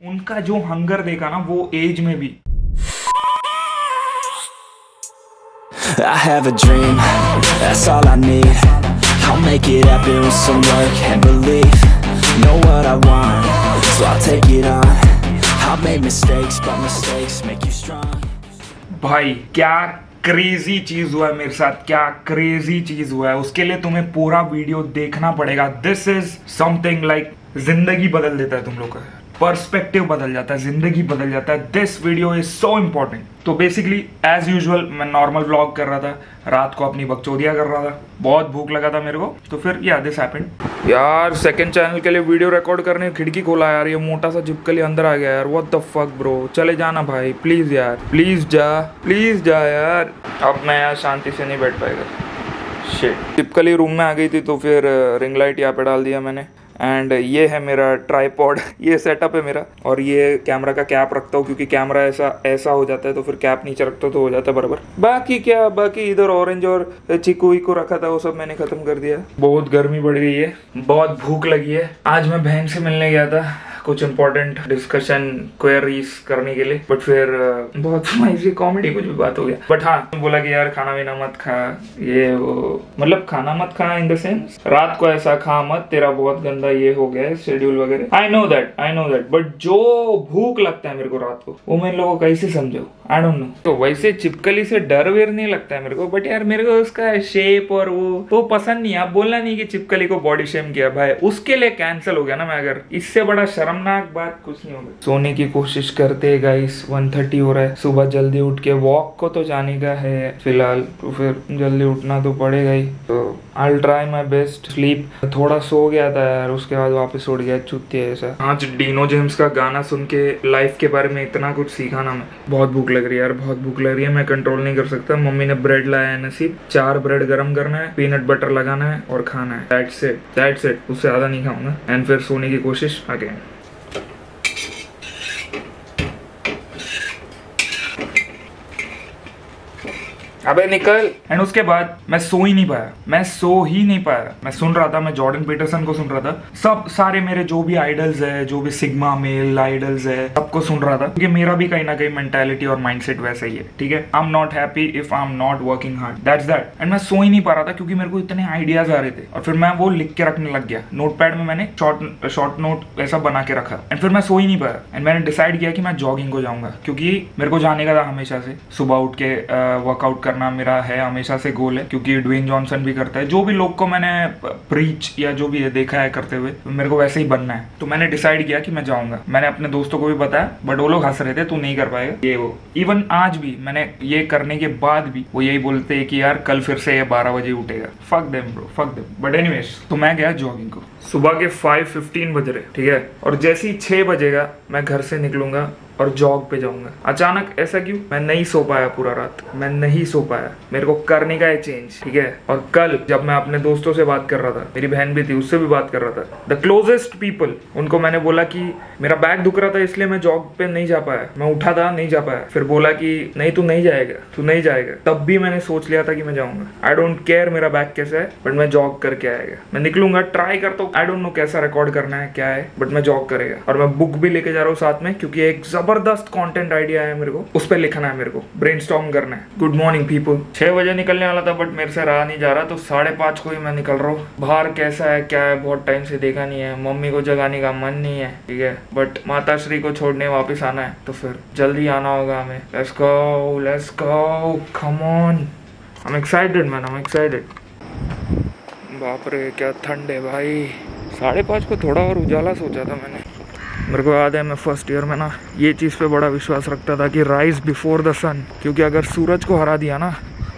उनका जो हंगर देखा ना वो एज में भी I have a dream, that's all I need I'll make it happen with some work and belief Know what I want, so I'll take it on I've made mistakes, but mistakes make you strong भाई क्या crazy चीज़ हुआ है मेरे साथ क्या crazy चीज़ हुआ है उसके लिए तुम्हें पूरा वीडियो देखना पड़ेगा दिस इज़ समथिंग लाइक ज़िंदगी बदल देता है तुम लोग का पर्सपेक्टिव बदल जाता है, ज़िंदगी बदल जाता है। This video is so important तो बेसिकली एज यूजल मैं नॉर्मल व्लॉग कर रहा था, रात को अपनी बकचोदिया कर रहा था। बहुत भूख लगा था मेरे को। तो फिर या दिस हैपेंड यार सेकंड चैनल के लिए वीडियो रिकॉर्ड करने, खिड़की खोला यार, ये मोटा सा चिपकली अंदर आ गया यार। व्हाट द फक ब्रो चले जाना भाई प्लीज़ यार प्लीज़ जा प्लीज़ जा यार। अब मैं यार शांति से नहीं बैठ पाएगा। शिट चिपकली रूम में आ गई थी तो फिर रिंग लाइट यहाँ पे डाल दिया मैंने। एंड ये है मेरा ट्राईपॉड ये सेटअप है मेरा। और ये कैमरा का कैप रखता हूँ क्योंकि कैमरा ऐसा ऐसा हो जाता है तो फिर कैप नीचे रखता तो हो जाता है बराबर। बाकी क्या, बाकी इधर ऑरेंज और चिकू को रखा था, वो सब मैंने खत्म कर दिया। बहुत गर्मी बढ़ गई है, बहुत भूख लगी है। आज मैं बहन से मिलने गया था। कुछ इंपॉर्टेंट डिस्कशन क्वेरीज करने के लिए। बट फिर बहुत ऐसी कॉमेडी कुछ भी बात हो गया। बट हाँ बोला कि यार खाना पीना मत खा, ये वो मतलब खाना मत खा इन द सेंस रात को ऐसा खा मत, तेरा बहुत गंदा ये हो गया शेड्यूल वगैरह। I know that I know that but जो भूख लगता है मेरे को रात को, वो मैं लोगों को कैसे समझो आई डोंट नो तो वैसे चिपकली से डर वेर नहीं लगता है मेरे को बट यार मेरे को उसका शेप और वो तो पसंद नहीं आप बोलना नहीं कि चिपकली को बॉडी शेम किया, भाई, उसके लिए कैंसिल हो गया ना मैं अगर, इससे बड़ा शर्मनाक बात कुछ नहीं होगा। सोने की कोशिश करते गाइस 1:30 हो रहा है। सुबह जल्दी उठ के वॉक को तो जाने का है, फ़िलहाल तो फिर जल्दी उठना तो पड़ेगा ही। तो I try my best sleep थोड़ा सो गया था यार, उसके बाद वापस उठ गया चुत्ती है ऐसा। आज डीनो जेम्स का गाना सुन के लाइफ के बारे में इतना कुछ सीखा ना मैं। बहुत भूख लग रही है यार, बहुत भूख लग रही है, मैं कंट्रोल नहीं कर सकता। मम्मी ने ब्रेड लाया है नसीब। चार ब्रेड गर्म करना है पीनट बटर लगाना है और खाना है। दैट्स इट दैट्स इट उससे ज़्यादा नहीं खाऊँगा। एंड फिर सोने की कोशिश अगेन अबे निकल। एंड उसके बाद मैं सो ही नहीं पाया। मैं सो ही नहीं पाया। मैं सुन रहा था, मैं जॉर्डन पीटरसन को सुन रहा था। सब सारे मेरे जो भी आइडल्स है, जो भी सिग्मा मेल आइडल्स है, सबको सुन रहा था। क्योंकि मेरा भी कहीं ना कहीं मेंटालिटी और माइंडसेट वैसा ही है, ठीक है? I am not happy if I am not working hard that's that and मैं सो ही नहीं पा रहा था क्योंकि मेरे को इतने आइडियाज़ आ रहे थे। और फिर मैं वो लिख के रखने लग गया। नोट में मैंने शॉर्ट शॉर्ट नोट ऐसा बना के रखा। एंड फिर मैं सो ही नहीं पाया। एंड मैंने डिसाइड किया कि मैं जॉगिंग को जाऊँगा। क्योंकि मेरे को जाने का था हमेशा से। सुबह उठ के वर्कआउट करना मेरा है, हमेशा से गोल है, क्योंकि ड्वेन जॉनसन भी करता है। जो भी लोग को मैंने प्रीच या जो भी है देखा है करते हुए मेरे को वैसे ही बनना है। तो मैंने डिसाइड किया कि मैं जाऊँगा। मैंने अपने दोस्तों को भी बताया बट वो लोग हंस रहे थे, तू नहीं कर पाएगा। ये वो। इवन आज भी मैंने ये करने के बाद भी वो यही बोलते हैं कि, यार, कल फिर से ये बारह बजे उठेगा। Fuck them bro fuck them but anyways तो मैं गया जॉगिंग को। सुबह के फाइव फिफ्टीन बज रहे, ठीक है? और जैसे ही छह बजेगा, मैं घर से निकलूँगा और जॉग पे जाऊँगा। अचानक ऐसा क्यों? मैं नहीं सो पाया पूरा रात। मैं नहीं सो पाया। मेरे को करने का है चेंज ठीक है? और कल जब मैं अपने दोस्तों से बात कर रहा था, मेरी बहन भी थी, उससे भी बात कर रहा था द क्लोजेस्ट पीपल उनको मैंने बोला कि मेरा बैग दुख रहा था, इसलिए मैं जॉग पे नहीं जा पाया। मैं उठा था, नहीं जा पाया। फिर बोला कि नहीं, तू नहीं जाएगा, तू नहीं जाएगा। तब भी मैंने सोच लिया था कि मैं जाऊँगा। आई डोंट केयर मेरा बैग कैसा है बट मैं जॉग करके आएगा। मैं निकलूँगा ट्राई करता हूँ। आई डोंट नो कैसा रिकॉर्ड करना है, क्या है बट मैं जॉग करेगा। और मैं बुक भी लेके जा रहा हूँ साथ में, क्योंकि एक ज़बरदस्त कंटेंट आइडिया है मेरे को। उस पर लिखना है मेरे को। ब्रेन करना है। गुड मॉर्निंग पीपल छह बजे निकलने वाला था बट मेरे से रहा नहीं जा रहा तो साढ़े पाँच को ही मैं निकल रहा हूँ। बाहर कैसा है, क्या है, बहुत टाइम से देखा नहीं है। मम्मी को जगाने का मन नहीं है, ठीक है। बट माता श्री को छोड़ने वापस आना है तो फिर जल्दी आना होगा हमें। Let's go let's go come on I am excited man I am excited बाप रे, क्या ठंड है भाई। साढ़े पाँच को थोड़ा और उजाला सोचा था मैंने। मेरे को याद है, मैं फ़र्स्ट ईयर में ना ये चीज़ पे बड़ा विश्वास रखता था कि राइज बिफोर द सन क्योंकि अगर सूरज को हरा दिया ना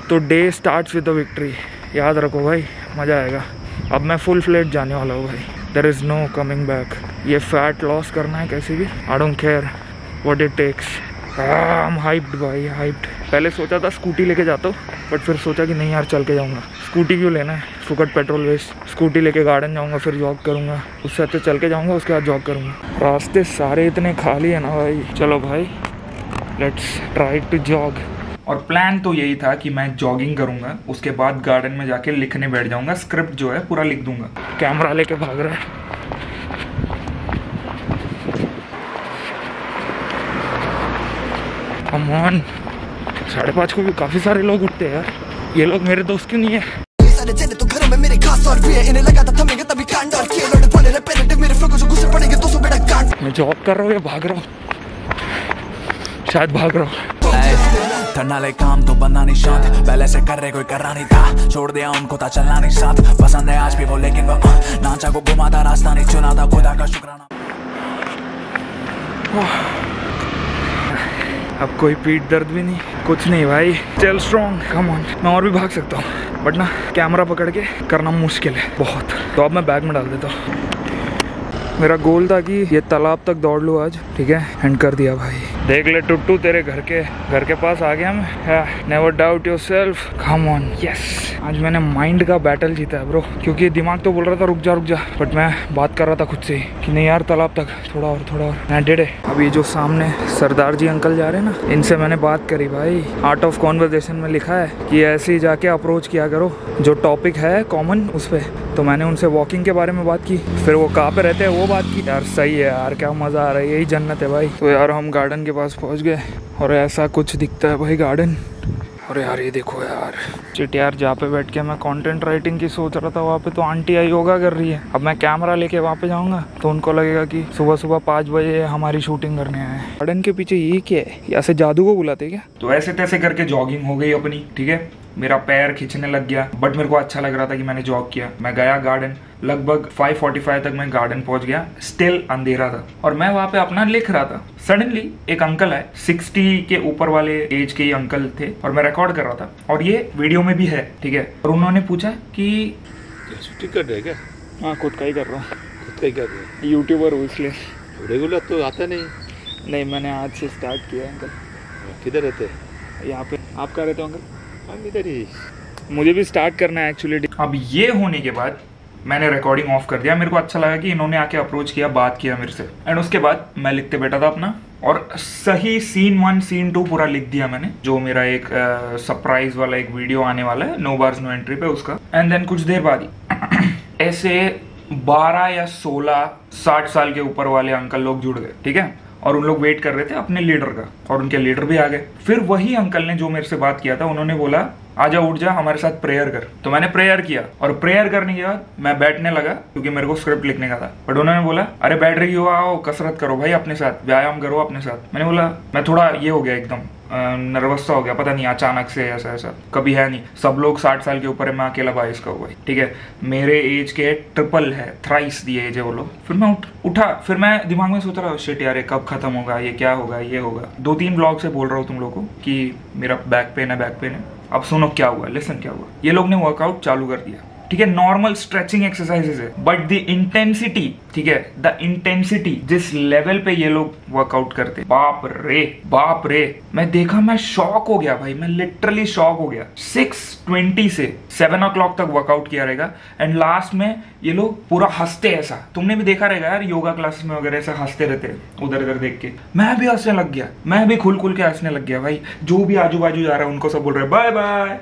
तो day start with the victory याद रखो भाई, मज़ा आएगा। अब मैं फुल फ्लेट जाने वाला हूँ भाई। There is no coming back ये फैट लॉस करना है कैसे भी? I don't care what it takes I am hyped भाई, hyped. पहले सोचा था स्कूटी लेके जाता हूँ बट फिर सोचा कि नहीं यार चल के जाऊँगा। स्कूटी क्यों लेना है? फुकट पेट्रोल वेस्ट स्कूटी लेके गार्डन जाऊँगा, फिर जॉग करूँगा। उससे अच्छा चल के जाऊँगा, उसके बाद जॉग करूँगा। रास्ते सारे इतने खाली है ना भाई। चलो भाई लेट्स ट्राई टू जॉग और प्लान तो यही था कि मैं जॉगिंग करूँगा, उसके बाद गार्डन में जाके लिखने बैठ जाऊँगा स्क्रिप्ट जो है पूरा लिख दूँगा। कैमरा लेके भाग रहा है। कम ऑन साढ़े पाँच को भी काफ़ी सारे लोग उठते हैं यार। ये लोग मेरे दोस्त क्यों नहीं है? तो घरों में मेरे खास और भी है। इन्हें लगा था थमेंगे तभी कांड और किए लौटे पड़े रेपेरेटिव मेरे फ्लो जो गुस्से पड़ेंगे तो सो बेटा कांड। मैं जॉब कर रहा हूँ या भाग रहा हूँ? शायद भाग रहा हूँ। करना ले काम तो बनना नहीं शांत पहले से कर रहे कोई करना नहीं था। छोड़ दिया उनको था चलना नहीं साथ। पसंद है आज भी वो लेकिन वो नाचा को घुमाता रास्ता नहीं चुना था खुदा का शुक्राना। अब कोई पीठ दर्द भी नहीं, कुछ नहीं भाई, चल स्ट्रॉन्ग कम ऑन मैं और भी भाग सकता हूँ बट ना कैमरा पकड़ के करना मुश्किल है, बहुत. तो अब मैं बैग में डाल देता हूँ. मेरा गोल था कि ये तालाब तक दौड़ लूँ आज, ठीक है? एंड कर दिया भाई. देख ले टुट्टू, तेरे घर के घर के पास आ गया मैं. Never doubt yourself come on yes आज मैंने माइंड का बैटल जीता है ब्रो क्योंकि दिमाग तो बोल रहा था, रुक जा रुक जा। बट मैं बात कर रहा था खुद से कि नहीं यार, तालाब तक। थोड़ा और थोड़ा और। डेढ़ अब ये जो सामने सरदार जी अंकल जा रहे हैं ना, इनसे मैंने बात करी, भाई। आर्ट ऑफ़ कॉन्वर्जेशन में लिखा है कि ऐसे ही जाके अप्रोच किया करो। जो टॉपिक है कॉमन उस पर तो मैंने उनसे वॉकिंग के बारे में बात की। फिर वो कहाँ पे रहते हैं, वो बात की। यार, सही है यार, क्या मज़ा आ रहा है, यही जन्नत है, भाई। तो यार, हम गार्डन के पास पहुँच गए। और ऐसा कुछ दिखता है, भाई गार्डन और यार ये देखो यार। चिट यार जहाँ पे बैठ के मैं कंटेंट राइटिंग की सोच रहा था वहाँ पे तो आंटी आई योगा कर रही है। अब मैं कैमरा लेके वहाँ पे जाऊँगा तो उनको लगेगा कि सुबह सुबह पाँच बजे हमारी शूटिंग करने आए हैं। गार्डन के पीछे ये क्या है? ऐसे जादू को बुलाते क्या? तो ऐसे तैसे करके जॉगिंग हो गई अपनी ठीक है? मेरा पैर खींचने लग गया बट मेरे को अच्छा लग रहा था कि मैंने जॉग किया। मैं गया गार्डन लगभग 5:45 तक मैं गार्डन पहुँच गया स्टिल अंधेरा था। और मैं वहाँ पे अपना लिख रहा था। सडनली एक अंकल है 60 के ऊपर वाले एज के ही अंकल थे और मैं रिकॉर्ड कर रहा था। और ये वीडियो में भी है ठीक है? और उन्होंने पूछा कि कर रहे क्या? हाँ खुद का ही कर रहा हूँ। खुद का ही कर रहे यूट्यूबर हूँ इसलिए। रेगुलर तो आता नहीं। नहीं मैंने आज से स्टार्ट किया अंकल किधर रहते हैं? यहाँ पे। आप कह रहे थे अंकल मुझे भी स्टार्ट करना है एक्चुअली अब ये होने के बाद मैंने रिकॉर्डिंग ऑफ़ कर दिया। मेरे को अच्छा लगा कि इन्होंने आके अप्रोच किया, बात किया मेरे से। एंड उसके बाद मैं लिखते बैठा था अपना। और सही सीन वन सीन टू पूरा लिख दिया मैंने, जो मेरा एक सरप्राइज़ वाला एक वीडियो आने वाला है नो बार्स नो एंट्री पे उसका। एंड देन कुछ देर बाद ऐसे 12 या 16 60 साल के ऊपर वाले अंकल लोग जुड़ गए, ठीक है? और उन लोग वेट कर रहे थे अपने लीडर का, और उनके लीडर भी आ गए। फिर वही अंकल ने जो मेरे से बात किया था, उन्होंने बोला, आजा उठ जा, हमारे साथ प्रेयर कर। तो मैंने प्रेयर किया, और प्रेयर करने के बाद मैं बैठने लगा, क्योंकि मेरे को स्क्रिप्ट लिखने का था। बट उन्होंने बोला, अरे बैठ रही हो, आओ, कसरत करो भाई अपने साथ, व्यायाम करो अपने साथ। मैंने बोला, मैं थोड़ा ये हो गया एकदम नर्वस सा हो गया पता नहीं अचानक से ऐसा ऐसा। कभी है नहीं। सब लोग साठ साल के ऊपर है मैं अकेला बाईस का हुआ ठीक है? मेरे एज के ट्रिपल है थ्राइस दी एज है वो लोग। फिर मैं उठ, उठा फिर मैं दिमाग में सोच रहा हूँ शिट यार ये कब खत्म होगा? ये क्या होगा? ये होगा? दो तीन ब्लॉग से बोल रहा हूँ तुम लोग को कि मेरा बैक पेन है बैक पेन है। अब सुनो क्या हुआ लेसन क्या हुआ। ये लोग ने वर्कआउट चालू कर दिया। ठीक है नॉर्मल स्ट्रेचिंग एक्सरसाइजेस है. बट द इंटेंसिटी ठीक है द इंटेंसिटी जिस लेवल पे ये लोग वर्कआउट करते बाप रे बाप रे. मैं देखा, मैं शॉक हो गया भाई, मैं लिटरली शॉक हो गया. सिक्स ट्वेंटी से सेवन ओ क्लॉक तक वर्कआउट किया रहेगा. एंड लास्ट में ये लोग पूरा हँसते ऐसा. तुमने भी देखा रहेगा यार योगा क्लासेस में वगैरह ऐसा हँसते रहते उधर उधर देख के. मैं भी हंसने लग गया. मैं भी खुल खुल के हंसने लग गया भाई. जो भी आजू बाजू जा रहा है, उनको सब बोल रहे bye bye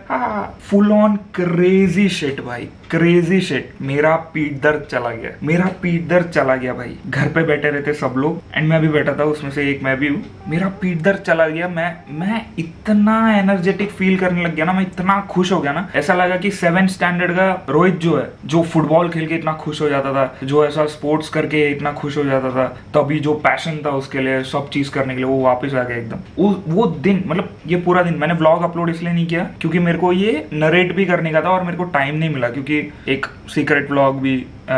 full on crazy shit भाई. क्रेजी शिट मेरा पीठ दर्द चला गया। मेरा पीठ दर्द चला गया भाई। घर पे बैठे रहते सब लोग। एंड मैं भी बैठा था, उसमें से एक मैं भी हूँ। मेरा पीठ दर्द चला गया। मैं मैं इतना एनर्जेटिक फील करने लग गया ना, मैं इतना खुश हो गया ना। ऐसा लगा कि सेवन स्टैंडर्ड का रोहित जो है, जो फुटबॉल खेल के इतना खुश हो जाता था, जो ऐसा स्पोर्ट्स करके इतना खुश हो जाता था, तभी जो पैशन था उसके लिए, सब चीज़ करने के लिए वो वापस आ गया एकदम। वो दिन मतलब ये पूरा दिन मैंने ब्लॉग अपलोड इसलिए नहीं किया, क्योंकि मेरे को ये नरेट भी करने का था और मेरे को टाइम नहीं मिला, क्योंकि एक सीक्रेट ब्लॉग भी आ,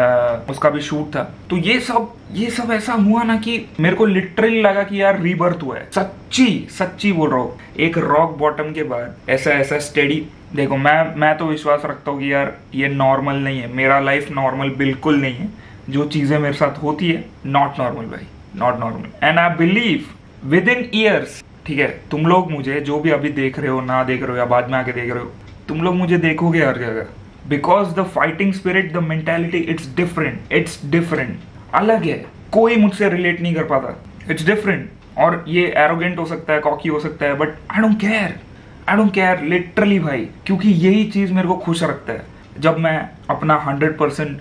उसका भी शूट था। तो ये सब ये सब ऐसा हुआ ना कि मेरे को लिटरली लगा कि यार रीबर्थ हुआ है। सच्ची सच्ची बोल रहा हूँ। एक रॉक बॉटम के बाद ऐसा ऐसा स्टेडी देखो मैं मैं तो विश्वास रखता हूँ कि यार ये नॉर्मल नहीं है। मेरा लाइफ नॉर्मल बिल्कुल नहीं है। जो चीज़ें मेरे साथ होती है नॉट नॉर्मल भाई not normal and I believe within years ठीक है तुम लोग मुझे जो भी अभी देख रहे हो ना देख रहे हो या बाद में आके देख रहे हो तुम लोग मुझे देखोगे हर जगह। Because the fighting spirit the mentality it's different it's different अलग है। कोई मुझसे रिलेट नहीं कर पाता। इट्स डिफरेंट और ये एरोगेंट हो सकता है कॉकी हो सकता है but I don't care I don't care literally भाई। क्योंकि यही चीज़ मेरे को खुश रखता है। जब मैं अपना हंड्रेड परसेंट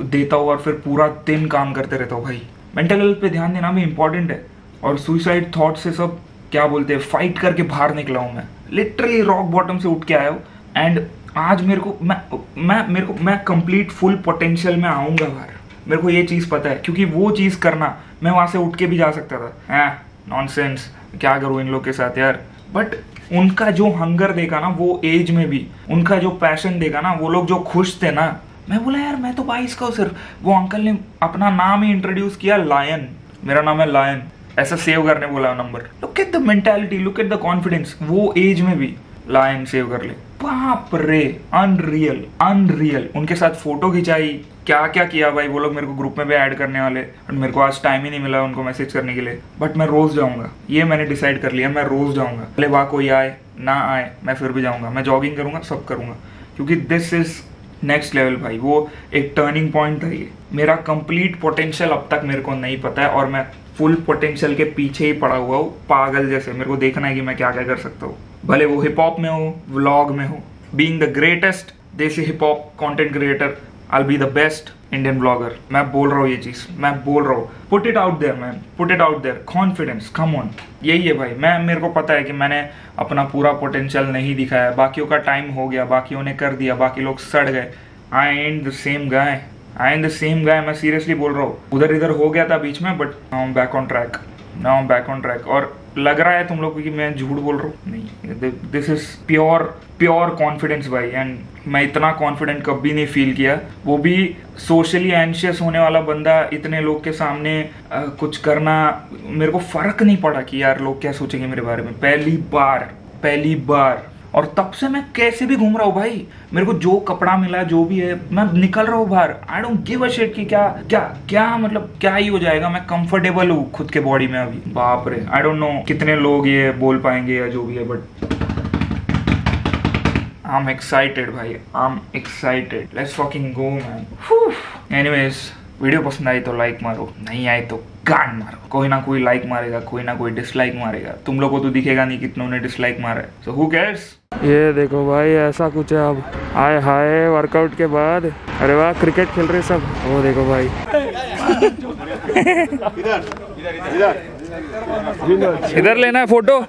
देता हूँ और फिर पूरा दिन काम करते रहता हूँ भाई। मेंटल हेल्थ पे ध्यान देना भी इंपॉर्टेंट है। और सुइसाइड थॉट से सब क्या बोलते हैं फाइट करके बाहर निकला हूँ मैं। लिटरली रॉक बॉटम से उठ के आया हूँ। एंड आज मेरे को, मैं मैं, मेरे को, मैं कंप्लीट फुल पोटेंशियल में आऊँगा बाहर मेरे को ये चीज़ पता है, क्योंकि वो चीज़ करना, मैं वहाँ से उठ के भी जा सकता था। नॉनसेंस क्या करूँ इन लोग के साथ यार? बट उनका जो हंगर देखा ना, वो एज में भी, उनका जो पैशन देखा ना, वो लोग जो खुश थे ना, मैं बोला, यार, मैं तो बाईस का हूँ सिर्फ़। वो अंकल ने अपना नाम ही इंट्रोड्यूस किया लायन मेरा नाम है लायन ऐसा सेव करने बोला number look at the mentality look at the confidence वो एज में भी लायन सेव कर ले। बाप रे अनरियल अनरियल उनके साथ फ़ोटो खिंचाई क्या क्या किया भाई, वो लोग मेरे को ग्रुप में भी ऐड करने वाले। बट मेरे को आज टाइम ही नहीं मिला उनको मैसेज करने के लिए। बट मैं रोज जाऊँगा। ये मैंने डिसाइड कर लिया, मैं रोज जाऊँगा। भले वहाँ कोई आए, ना आए, मैं फिर भी जाऊँगा। मैं जॉगिंग करूँगा, सब करूँगा। क्योंकि दिस इज़ नेक्स्ट लेवल भाई। वो एक टर्निंग पॉइंट था ये। मेरा कंप्लीट पोटेंशियल अब तक मेरे को नहीं पता है और मैं फुल पोटेंशियल के पीछे ही पड़ा हुआ हूँ, पागल जैसे। मेरे को देखना है कि मैं क्या क्या कर सकता हूँ। भले वो हिप हॉप में हो व्लॉग में हो being the greatest desi hip hop content creator I be the best Indian blogger मैं बोल रहा हूँ ये चीज़, मैं बोल रहा हूँ। Put it out there man put it out there confidence come on यही है भाई, मैं, मेरे को पता है कि मैंने अपना पूरा पोटेंशियल नहीं दिखाया। बाकियों का टाइम हो गया, बाकियों ने कर दिया, बाकी लोग सड़ गए। I and the same guy I am the same guy मैं सीरियसली बोल रहा हूँ। उधर इधर हो गया था बीच में but now back on track now back on track और लग रहा है तुम लोग को मैं झूठ बोल रहा हूँ? नहीं। This is pure pure confidence भाई। एंड मैं इतना कॉन्फिडेंट कभी नहीं फील किया। वो भी सोशली एंशियस होने वाला बंदा इतने लोग के सामने आ, कुछ करना मेरे को फ़र्क नहीं पड़ा कि यार लोग क्या सोचेंगे मेरे बारे में। पहली बार पहली बार। और तब से मैं कैसे भी घूम रहा हूँ भाई। मेरे को जो कपड़ा मिला, जो भी है, मैं निकल रहा हूँ बाहर। I don't give a shit कि क्या क्या क्या मतलब क्या ही हो जाएगा। मैं कंफर्टेबल हूँ खुद के बॉडी में अभी। बाप रे आई डोंट नो कितने लोग ये बोल पाएँगे या जो भी है बट आई एम एक्साइटेड भाई I am excited let's fucking go man anyways video पसंद आई तो लाइक मारो नहीं आए तो गांड मारो। कोई ना कोई लाइक मारेगा कोई ना कोई डिसलाइक मारेगा। तुम लोगों को तो दिखेगा नहीं कितनों ने डिसलाइक मारा है। सो हु केयर्स ये देखो भाई ऐसा कुछ है अब। आए हाय वर्कआउट के बाद। अरे वाह क्रिकेट खेल रहे सब। वो देखो भाई। इधर लेना है फ़ोटो